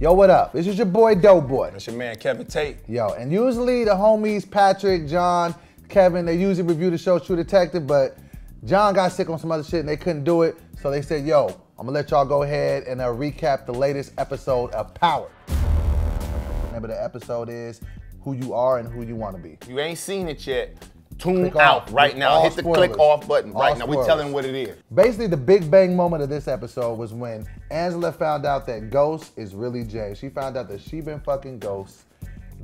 Yo, what up? This is your boy DoBoy. That's your man Kevin Tate. Yo, and usually the homies Patrick, John, Kevin, they usually review the show True Detective, but John got sick on some other shit and they couldn't do it. So they said, yo, I'm gonna let y'all go ahead and uh, recap the latest episode of Power. Remember the episode is who you are and who you wanna be. You ain't seen it yet, tune Click out off. right now. All Hit the spoilers. click off button All right now. We spoilers. telling what it is. Basically, the big bang moment of this episode was when Angela found out that Ghost is really Jay. She found out that she been fucking Ghost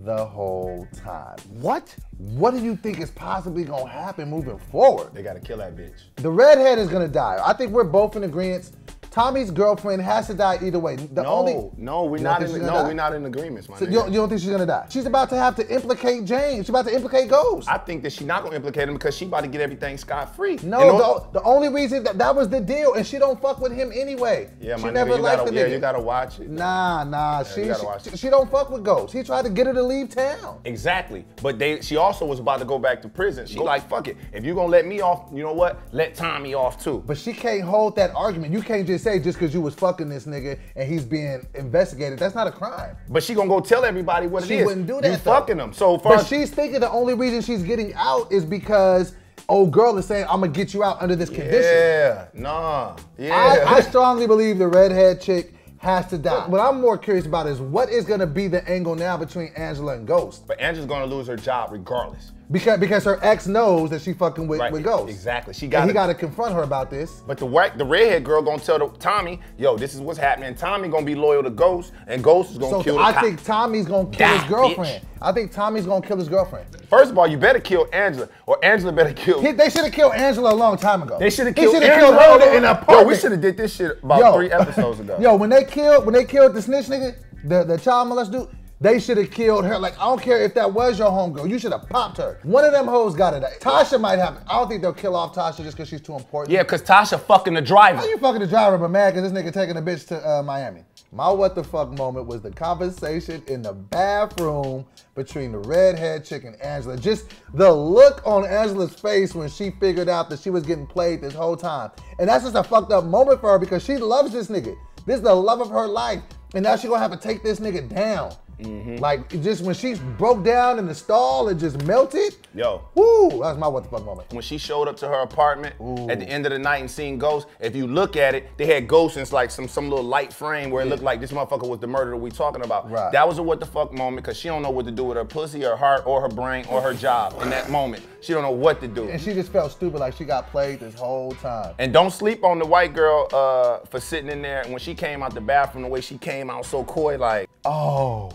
the whole time. What? What do you think is possibly gonna happen moving forward? They gotta kill that bitch. The redhead is gonna die. I think we're both in agreement. Tommy's girlfriend has to die either way. The No, only no, we're not in. No, die? we're not in agreements, my So nigga. you, don't, you don't think she's gonna die? She's about to have to implicate James. She's about to implicate Ghost. I think that she's not gonna implicate him because she about to get everything scot free. no, the, the only reason that that was the deal, and she don't fuck with him anyway. yeah, she my never nigga, you liked gotta, yeah, nigga. you gotta watch it. Nah, nah. she, she, she she don't fuck with Ghost. He tried to get her to leave town. Exactly. But they she also was about to go back to prison. She like, fuck it. If you gonna let me off, you know what? Let Tommy off too. But she can't hold that argument. You can't just say just because you was fucking this nigga and he's being investigated. That's not a crime. But she gonna go tell everybody what She it is. wouldn't do You that. though. fucking them. So far But she's thinking the only reason she's getting out is because old girl is saying, I'm gonna get you out under this condition. Yeah, nah. Yeah. I, I strongly believe the redhead chick has to die. What I'm more curious about is what is gonna be the angle now between Angela and Ghost. but Angela's gonna lose her job regardless. Because because her ex knows that she fucking with, Right. with Ghost. Exactly. She got he gotta confront her about this. But the white, the redhead girl gonna tell the, Tommy, yo, this is what's happening. Tommy gonna be loyal to Ghost, and Ghost is gonna So kill the I cop. think Tommy's gonna kill his girlfriend. bitch. I think Tommy's gonna kill his girlfriend. First of all, you better kill Angela, or Angela better kill. He- they should have killed Angela a long time ago. they should have killed. Angela. killed her in a Yo, we should have did this shit about Yo. three episodes ago. Yo, when they killed when they killed the snitch nigga, the, the child molest dude, they should have killed her. Like, I don't care if that was your homegirl. You should have popped her. One of them hoes got it. Tasha might have. I don't think they'll kill off Tasha just because she's too important. yeah, cause Tasha fucking the driver. How you fucking the driver but mad because this nigga taking a bitch to uh, Miami? My what the fuck moment was the conversation in the bathroom between the redhead chick and Angela. Just the look on Angela's face when she figured out that she was getting played this whole time. And that's just a fucked up moment for her because she loves this nigga. This is the love of her life. And now she gonna have to take this nigga down. Mm-hmm. Like just when she broke down in the stall and just melted. Yo. Woo! That's my what the fuck moment. when she showed up to her apartment at the end of the night and seen ghosts, if you look at it, they had ghosts in like some some little light frame where it looked like this motherfucker was the murderer we talking about. Right. That was a what the fuck moment because she don't know what to do with her pussy, her heart, or her brain, or her job in that moment. She don't know what to do. And she just felt stupid like she got played this whole time. And don't sleep on the white girl uh, for sitting in there. And when she came out the bathroom, the way she came out so coy, like Oh,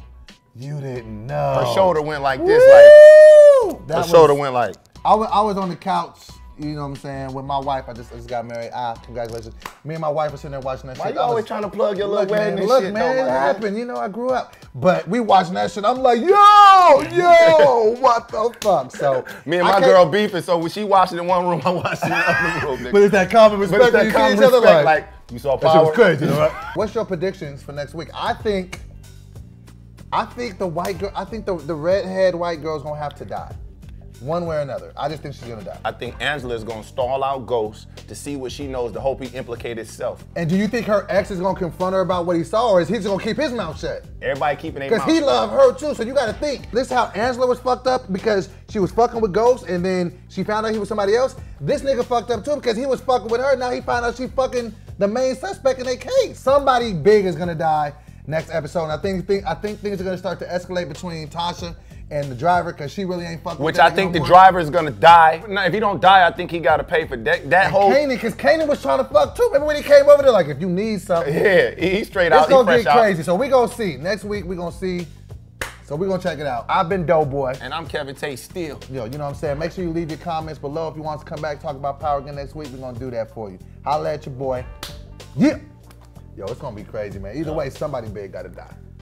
you didn't know. her shoulder went like this, like Woo! her That shoulder went like. I was, I was on the couch, you know what I'm saying, with my wife. I just, I just got married. Ah, congratulations. Me and my wife were sitting there watching that Why shit. you always was- trying to plug your Look, little wedding man, and look, shit? man, it happened. You know, I grew up. But we watching that shit. I'm like, yo, yo, what the fuck? So Me and my girl beefing, so when she watching in one room, I watching in the other room. nigga. But it's that common respect. But it's that you common respect, like, you saw That shit power. was crazy, you know, right? What's your predictions for next week? I think, I think the white girl, I think the, the redhead white girl's gonna have to die, one way or another. I just think she's gonna die. I think Angela is gonna stall out Ghost to see what she knows to hope he implicate himself. And do you think her ex is gonna confront her about what he saw, or is he just gonna keep his mouth shut? Everybody keeping their mouth Because he loved her too, so you gotta think. This is how Angela was fucked up because she was fucking with Ghost and then she found out he was somebody else. This nigga fucked up too because he was fucking with her. Now he found out she fucking the main suspect in their case. Somebody big is gonna die next episode. And I think, think I think things are gonna start to escalate between Tasha and the driver because she really ain't fucking Which I think nigga the driver is gonna die. Now, if he don't die, I think he gotta pay for that. That whole Kanan, because Kanan was trying to fuck too. Remember when he came over there like, if you need something, yeah, he straight It's out. He gonna get out. crazy. So we gonna see. Next week we gonna see. So we gonna check it out. I've been DoBoy. And I'm Kevin Tate still. Yo, you know what I'm saying? Make sure you leave your comments below. If you want to come back talk about power again next week, we're gonna do that for you. Holla at your boy. Yeah. Yo, it's gonna be crazy, man. Either way, somebody big gotta die.